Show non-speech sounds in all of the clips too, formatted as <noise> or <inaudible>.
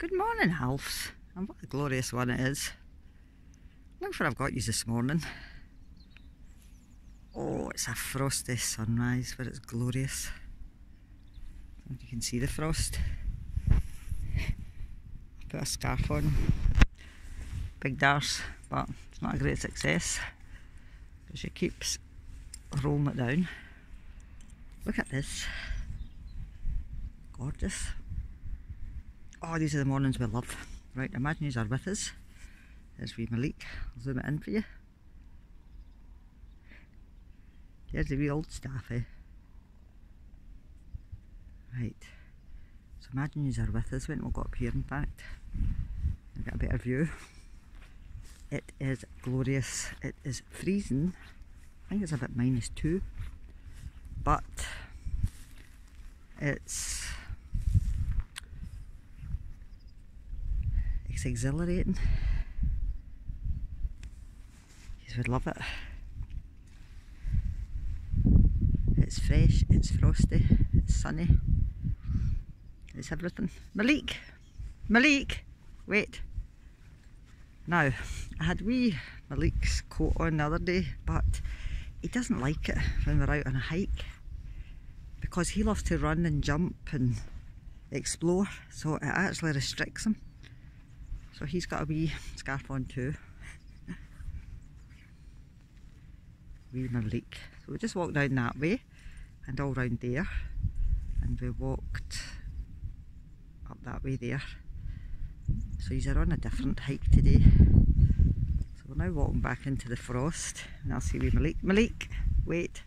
Good morning, Alfs. And what a glorious one it is. Look what I've got you this morning. Oh, it's a frosty sunrise, but it's glorious. you can see the frost. Put a scarf on. Big darse, but it's not a great success because she keeps rolling it down. Look at this. Gorgeous. Oh, these are the mornings we love. Right, imagine you are with us. There's wee Malike. I'll zoom it in for you. There's the wee old staffy. Eh? Right. So imagine you are with us when we got up here in fact. I've got a better view. It is glorious. It is freezing. I think it's about minus two. But it's It's exhilarating. You would love it. It's fresh, it's frosty, it's sunny. It's everything. Malike! Malike! Wait. Now, I had wee Malike's coat on the other day, but he doesn't like it when we're out on a hike because he loves to run and jump and explore, so it actually restricts him. So he's got a wee scarf on too. wee Malike. So we just walked down that way and all round there and we walked up that way there. So he's on a different hike today. So we're now walking back into the frost and I'll see wee Malike. Malike, wait.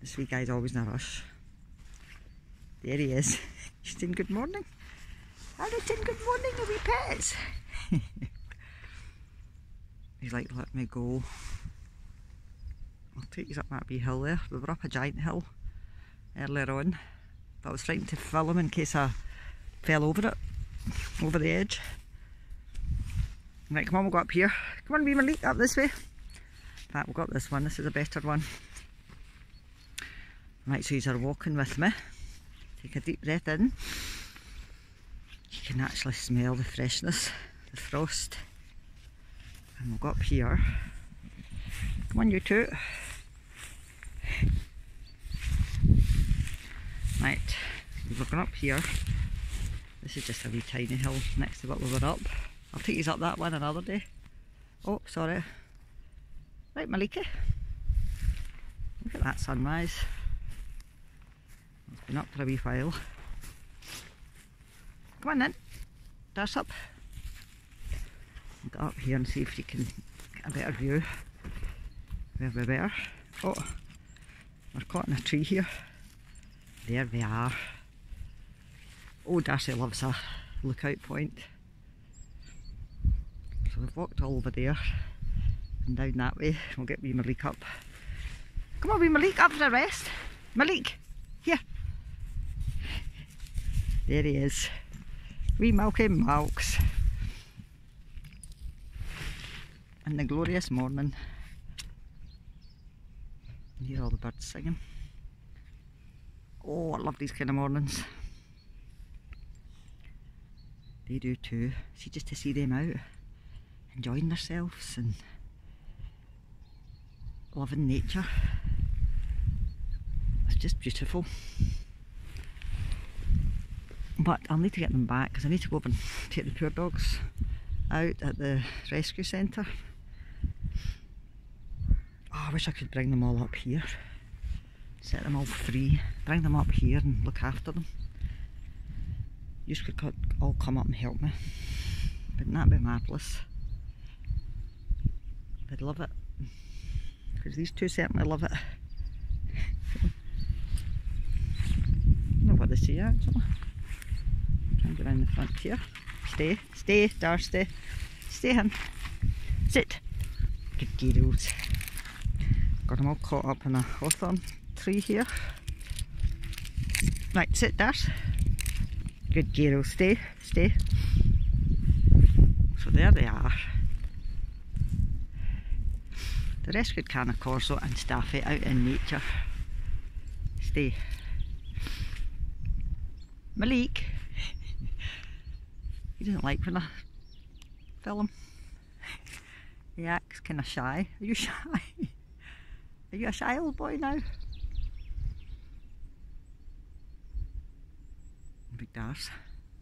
this wee guy's always in a rush. There he is. <laughs> He's saying good morning. Alison, good morning, are we pets? <laughs> He's like, let me go. I'll take you up that wee hill there. We were up a giant hill earlier on. But I was trying to film in case I fell over it, over the edge. Right, come on, wee'll go up here. Come on, we Malike, up this way. Fact, we've got this one. This is a better one. Right, so you're walking with me. Take a deep breath in can actually smell the freshness, the frost. And we'll go up here. Come on you two. Right, we're going up here. This is just a wee tiny hill next to what we were up. I'll take you up that one another day. Oh, sorry. Right, Malika. Look at that sunrise. It's been up for a wee while. Come on then. Dash up. Get up here and see if you can get a better view where we were. Oh, we're caught in a tree here. There we are. Oh, D'Arcy loves a lookout point. So we've walked all over there and down that way. We'll get wee Malike up. Come on, wee Malike, up for a rest. Malike, here. There he is. We milking milks. In the glorious morning. You hear all the birds singing. Oh, I love these kind of mornings. They do too. See, just to see them out, enjoying themselves and loving nature. It's just beautiful. But I'll need to get them back because I need to go over and take the poor dogs out at the rescue centre. Oh, I wish I could bring them all up here. Set them all free. Bring them up here and look after them. You could all come up and help me. Wouldn't that be marvellous? I'd love it. Because these two certainly love it. <laughs> I know what they see actually. Around the front here. Stay, stay, D'Arcy. Stay Stay him. Sit. Good girls. Got them all caught up in a hawthorn tree here. Right, sit D'Arcy. Good girls. Stay, stay. So there they are. The rescued Cane Corso and Staffy eh, out in nature. Stay. Malike. He doesn't like when I film. He acts kind of shy. Are you <laughs> shy? Are you a shy old boy now? Big D'Arcy.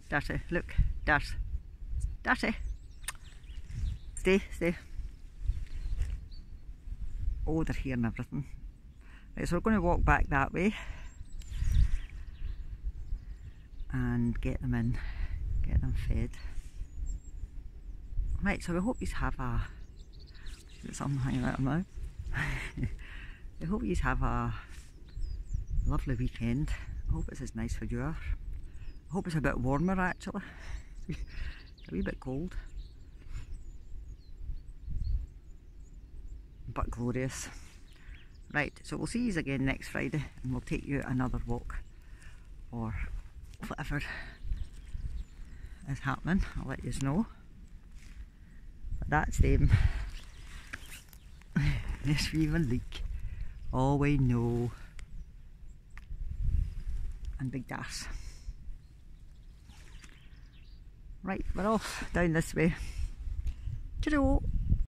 D'Arcy, look. D'Arcy. D'Arcy. Stay, stay. Oh, they're here and everything. Right, so we're going to walk back that way and get them in, get them fed. Right, so we hope you have a something hanging out of mouth. I hope you have a lovely weekend. I hope it's as nice for you. I hope it's a bit warmer actually. <laughs> a wee bit cold. But glorious. Right, so we'll see you again next Friday and we'll take you another walk or whatever is happening. I'll let you know. But that's them. <laughs> this wee leak. All we know. And Big Das. Right, we're off down this way. Cheerio!